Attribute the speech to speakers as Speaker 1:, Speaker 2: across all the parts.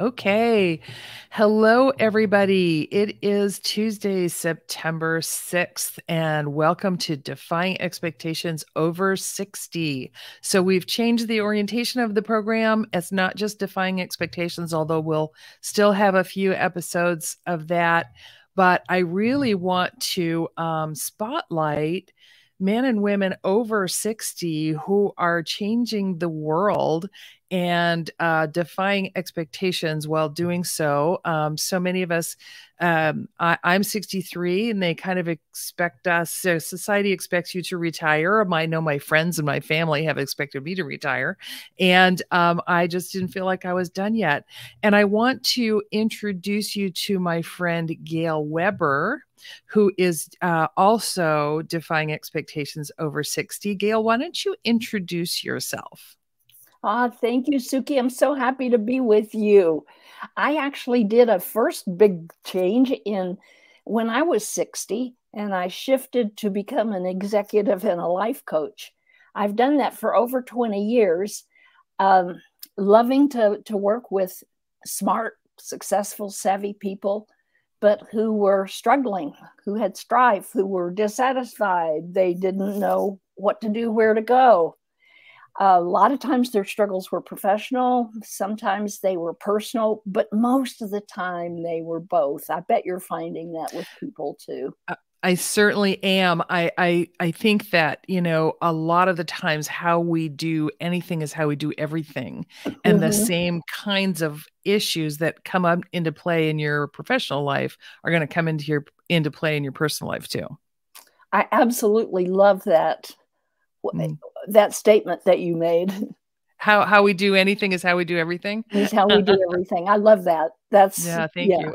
Speaker 1: Okay. Hello, everybody. It is Tuesday, September 6th, and welcome to Defying Expectations Over 60. So, we've changed the orientation of the program. It's not just Defying Expectations, although we'll still have a few episodes of that. But I really want to um, spotlight men and women over 60 who are changing the world and uh, defying expectations while doing so. Um, so many of us, um, I, am 63, and they kind of expect us. So society expects you to retire. I know my friends and my family have expected me to retire, and um, I just didn't feel like I was done yet. And I want to introduce you to my friend Gail Webber who is uh, also defying expectations over 60. Gail, why don't you introduce yourself?
Speaker 2: Ah, thank you, Suki. I'm so happy to be with you. I actually did a first big change in when I was 60 and I shifted to become an executive and a life coach. I've done that for over 20 years, um, loving to, to work with smart, successful, savvy people, but who were struggling, who had strife, who were dissatisfied. They didn't know what to do, where to go a lot of times their struggles were professional, sometimes they were personal, but most of the time they were both. I bet you're finding that with people too.
Speaker 1: Uh, I certainly am. I, I I think that you know a lot of the times how we do anything is how we do everything, and mm-hmm. the same kinds of issues that come up into play in your professional life are going to come into your into play in your personal life too.
Speaker 2: I absolutely love that mm. that statement that you made.
Speaker 1: How how we do anything is how we do everything.
Speaker 2: Is how we do everything. I love that. That's
Speaker 1: yeah. Thank yeah.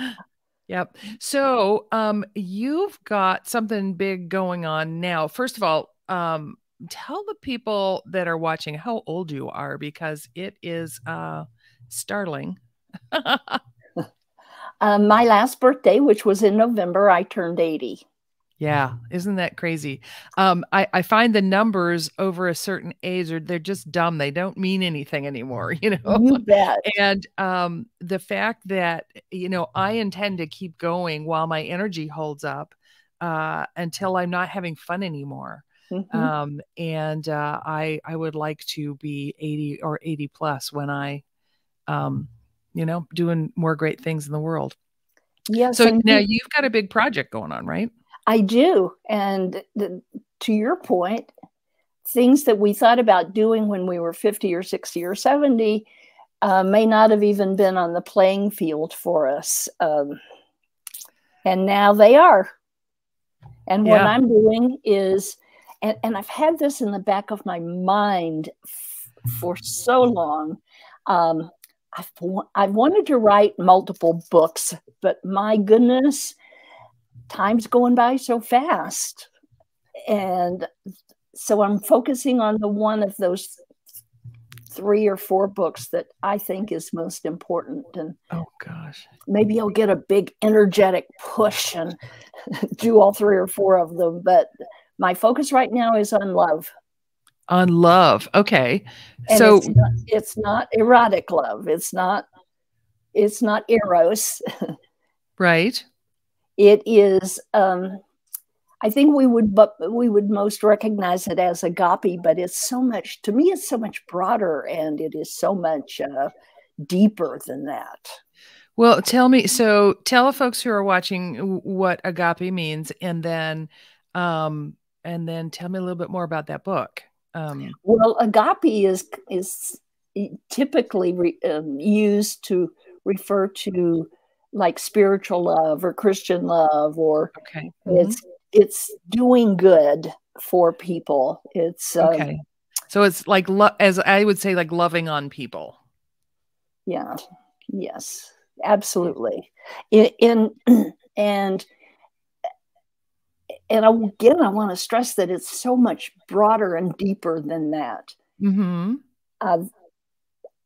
Speaker 1: you. yep. So um, you've got something big going on now. First of all, um, tell the people that are watching how old you are because it is uh, startling.
Speaker 2: uh, my last birthday, which was in November, I turned 80.
Speaker 1: Yeah, isn't that crazy? Um, I, I find the numbers over a certain age are they're just dumb. They don't mean anything anymore, you know.
Speaker 2: You bet.
Speaker 1: And um, the fact that you know I intend to keep going while my energy holds up uh, until I'm not having fun anymore. Mm-hmm. Um, and uh, I I would like to be 80 or 80 plus when I, um, you know, doing more great things in the world.
Speaker 2: Yeah.
Speaker 1: So now you've got a big project going on, right?
Speaker 2: I do. And the, to your point, things that we thought about doing when we were 50 or 60 or 70 uh, may not have even been on the playing field for us. Um, and now they are. And yeah. what I'm doing is, and, and I've had this in the back of my mind f- for so long. Um, I've, I've wanted to write multiple books, but my goodness, time's going by so fast. And so I'm focusing on the one of those three or four books that I think is most important. And
Speaker 1: oh gosh,
Speaker 2: maybe I'll get a big energetic push and do all three or four of them. But my focus right now is on love.
Speaker 1: On love, okay.
Speaker 2: And
Speaker 1: so
Speaker 2: it's not, it's not erotic love. It's not. It's not eros.
Speaker 1: right.
Speaker 2: It is, um, I think we would, but we would most recognize it as agape, but it's so much, to me, it's so much broader and it is so much uh, deeper than that.
Speaker 1: Well, tell me, so tell folks who are watching what agape means and then, um, and then tell me a little bit more about that book.
Speaker 2: Um, well, agape is, is typically re, um, used to refer to like spiritual love or Christian love or
Speaker 1: okay.
Speaker 2: Mm-hmm. it's it's doing good for people. It's
Speaker 1: um, okay. so it's like lo- as I would say like loving on people.
Speaker 2: Yeah. Yes. Absolutely. In, in and and again, I want to stress that it's so much broader and deeper than that.
Speaker 1: Mm-hmm.
Speaker 2: Uh,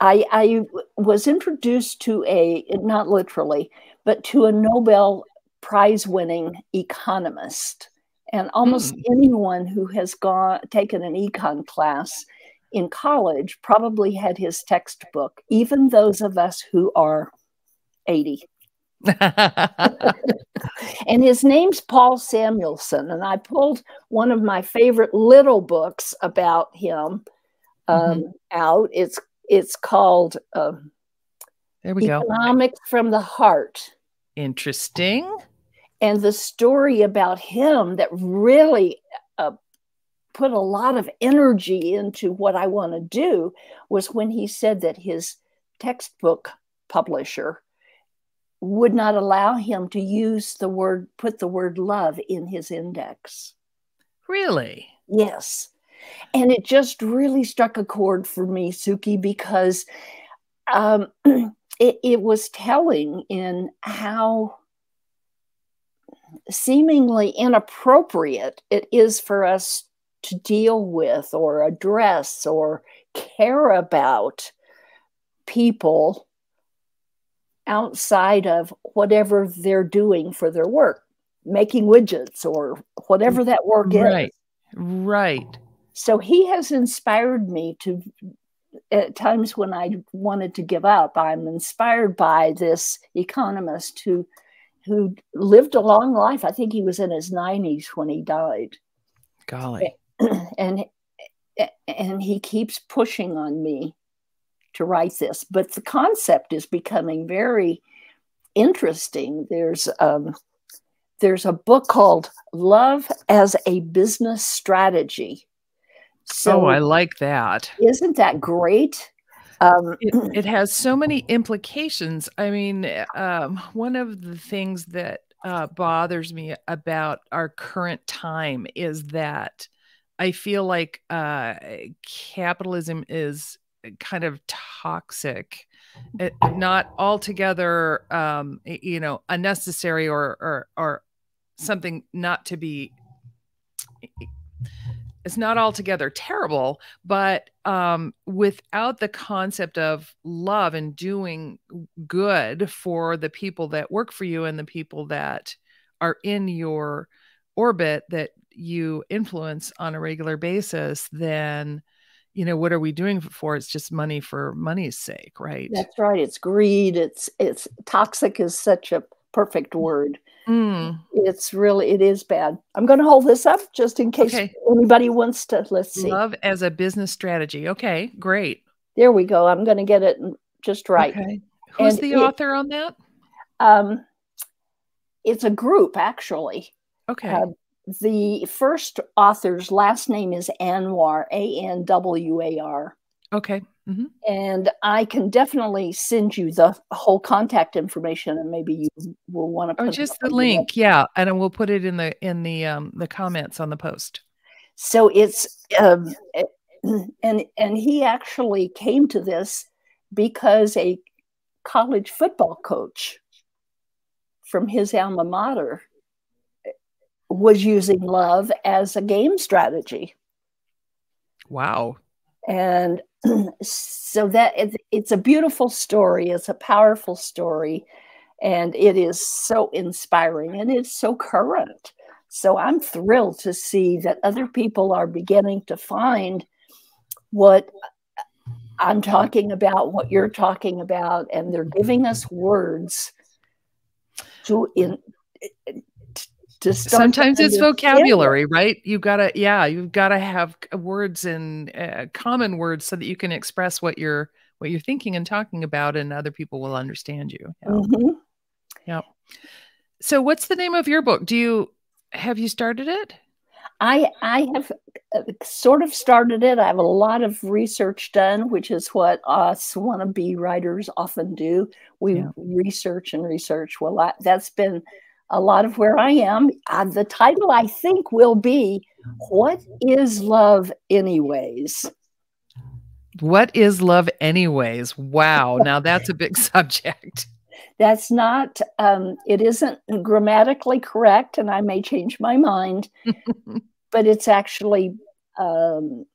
Speaker 2: I, I was introduced to a, not literally, but to a Nobel Prize winning economist. And almost mm. anyone who has gone taken an econ class in college probably had his textbook, even those of us who are 80. and his name's Paul Samuelson. And I pulled one of my favorite little books about him um, mm-hmm. out. It's it's called uh,
Speaker 1: there we
Speaker 2: Economics go. Economics from the Heart.
Speaker 1: Interesting.
Speaker 2: And the story about him that really uh, put a lot of energy into what I want to do was when he said that his textbook publisher would not allow him to use the word, put the word love in his index.
Speaker 1: Really?
Speaker 2: Yes. And it just really struck a chord for me, Suki, because um, it, it was telling in how seemingly inappropriate it is for us to deal with or address or care about people outside of whatever they're doing for their work, making widgets or whatever that work
Speaker 1: is. Right. Right.
Speaker 2: So he has inspired me to, at times when I wanted to give up, I'm inspired by this economist who, who lived a long life. I think he was in his 90s when he died.
Speaker 1: Golly.
Speaker 2: And and he keeps pushing on me to write this. But the concept is becoming very interesting. There's um, there's a book called Love as a Business Strategy.
Speaker 1: So, oh, I like that.
Speaker 2: Isn't that great?
Speaker 1: Um, it, it, has so many implications. I mean, um, one of the things that uh, bothers me about our current time is that I feel like uh, capitalism is kind of toxic it, not altogether um, you know unnecessary or or or something not to be it's not altogether terrible but um, without the concept of love and doing good for the people that work for you and the people that are in your orbit that you influence on a regular basis then you know what are we doing for? It's just money for money's sake right?
Speaker 2: That's right. It's greed. It's it's toxic is such a perfect word mm. it's really it is bad i'm going to hold this up just in case okay. anybody wants to let's see
Speaker 1: love as a business strategy okay great
Speaker 2: there we go i'm going to get it just right
Speaker 1: okay. who's and the it, author on that
Speaker 2: um it's a group actually
Speaker 1: okay uh,
Speaker 2: the first author's last name is Anwar, A N W A R.
Speaker 1: Okay.
Speaker 2: Mm-hmm. And I can definitely send you the whole contact information, and maybe you will want to.
Speaker 1: Or just the link, yeah, and we'll put it in the in the um the comments on the post.
Speaker 2: So it's um, and and he actually came to this because a college football coach from his alma mater was using love as a game strategy.
Speaker 1: Wow.
Speaker 2: And so that it's a beautiful story, it's a powerful story, and it is so inspiring and it's so current. So I'm thrilled to see that other people are beginning to find what I'm talking about, what you're talking about, and they're giving us words to in
Speaker 1: sometimes it's vocabulary right? You gotta yeah you've gotta have words and uh, common words so that you can express what you're what you're thinking and talking about and other people will understand you yeah. Mm-hmm. yeah so what's the name of your book? Do you have you started it?
Speaker 2: I i have uh, sort of started it. I have a lot of research done which is what us wannabe writers often do. We yeah. research and research. Well I, that's been a lot of where I am. Uh, the title, I think, will be What is Love, Anyways?
Speaker 1: What is love, anyways? Wow. now that's a big subject.
Speaker 2: That's not, um, it isn't grammatically correct, and I may change my mind, but it's actually, um,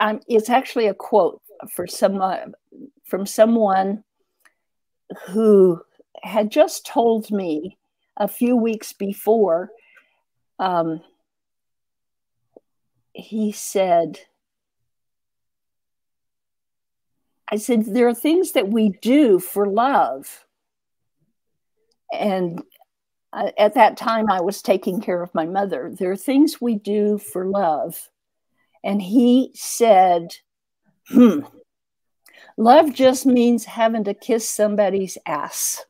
Speaker 2: I'm, it's actually a quote for some, uh, from someone who had just told me a few weeks before, um, he said, I said, there are things that we do for love. And I, at that time, I was taking care of my mother. There are things we do for love. And he said, hmm, love just means having to kiss somebody's ass.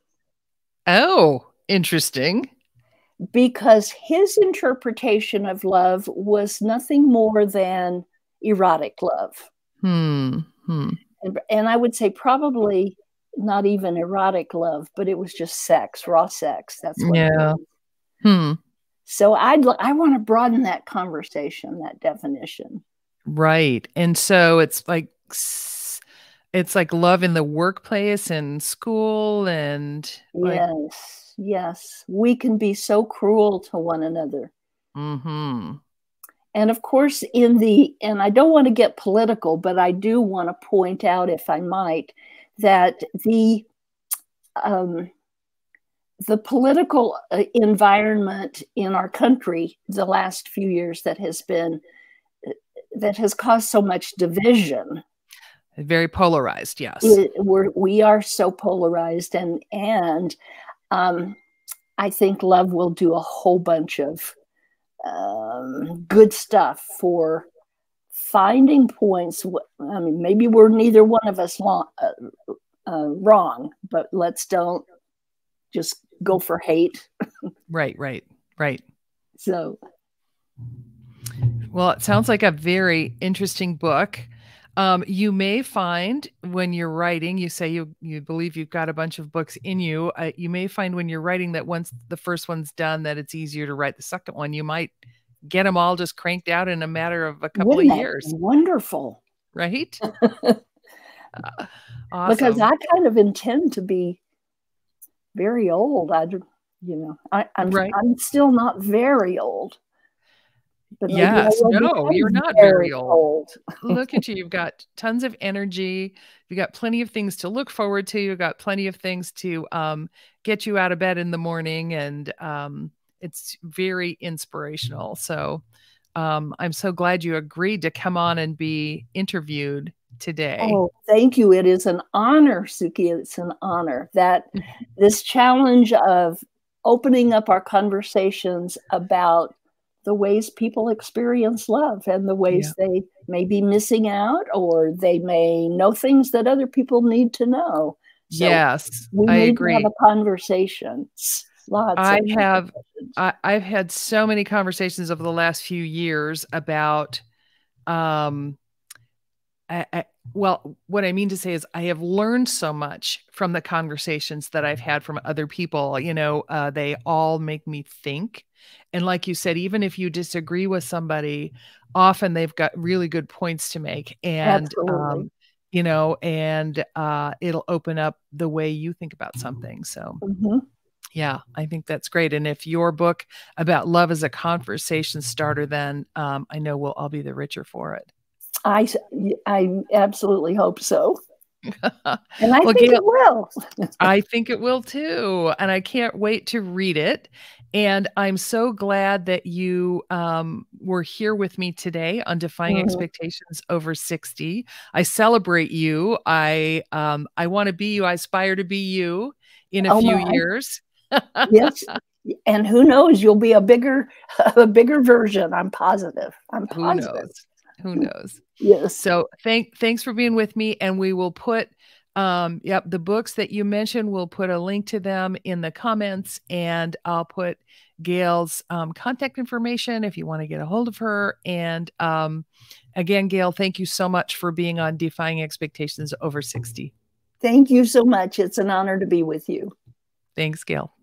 Speaker 1: Oh, interesting.
Speaker 2: Because his interpretation of love was nothing more than erotic love.
Speaker 1: Hmm. hmm.
Speaker 2: And, and I would say probably not even erotic love, but it was just sex, raw sex. That's what
Speaker 1: yeah. Hmm.
Speaker 2: So I'd I want to broaden that conversation, that definition.
Speaker 1: Right. And so it's like it's like love in the workplace and school and
Speaker 2: like... yes, yes. We can be so cruel to one another.
Speaker 1: Mm-hmm.
Speaker 2: And of course, in the and I don't want to get political, but I do want to point out, if I might, that the um, the political uh, environment in our country the last few years that has been that has caused so much division
Speaker 1: very polarized yes
Speaker 2: we're, we are so polarized and and um, i think love will do a whole bunch of um, good stuff for finding points. I mean, maybe we're neither one of us long, uh, uh, wrong, but let's don't just go for hate.
Speaker 1: right, right, right.
Speaker 2: So,
Speaker 1: well, it sounds like a very interesting book. Um, you may find when you're writing, you say you you believe you've got a bunch of books in you. Uh, you may find when you're writing that once the first one's done, that it's easier to write the second one. You might get them all just cranked out in a matter of a couple
Speaker 2: Wouldn't
Speaker 1: of years.
Speaker 2: Wonderful,
Speaker 1: right? uh,
Speaker 2: awesome. Because I kind of intend to be very old. I, you know, I, am right. I'm still not very old.
Speaker 1: But yes, no, you're not very, very old. old. Look at you. You've got tons of energy. You've got plenty of things to look forward to. You've got plenty of things to um, get you out of bed in the morning. And um, it's very inspirational. So um, I'm so glad you agreed to come on and be interviewed today.
Speaker 2: Oh, thank you. It is an honor, Suki. It's an honor that this challenge of opening up our conversations about the ways people experience love and the ways yeah. they may be missing out or they may know things that other people need to know.
Speaker 1: So yes, we I
Speaker 2: need
Speaker 1: agree.
Speaker 2: to have a conversation.
Speaker 1: Lots. I have. I, I've had so many conversations over the last few years about, um, I, I, well, what I mean to say is I have learned so much from the conversations that I've had from other people. You know, uh, they all make me think. And like you said, even if you disagree with somebody, often they've got really good points to make. And, um, you know, and uh, it'll open up the way you think about something. So,
Speaker 2: mm-hmm.
Speaker 1: Yeah, I think that's great. And if your book about love is a conversation starter, then um, I know we'll all be the richer for it.
Speaker 2: I, I absolutely hope so. and I well, think Gail, it will.
Speaker 1: I think it will too. And I can't wait to read it. And I'm so glad that you um, were here with me today on Defying mm-hmm. Expectations Over 60. I celebrate you. I um, I want to be you. I aspire to be you in a oh few my. years
Speaker 2: yes. And who knows, you'll be a bigger a bigger version. I'm positive. I'm positive.
Speaker 1: Who knows?
Speaker 2: Yes.
Speaker 1: So thank thanks for being with me. And we will put um yep, the books that you mentioned, we'll put a link to them in the comments and I'll put Gail's um, contact information if you want to get a hold of her. And um, again, Gail, thank you so much for being on Defying Expectations Over 60.
Speaker 2: Thank you so much. It's an honor to be with you.
Speaker 1: Thanks, Gail.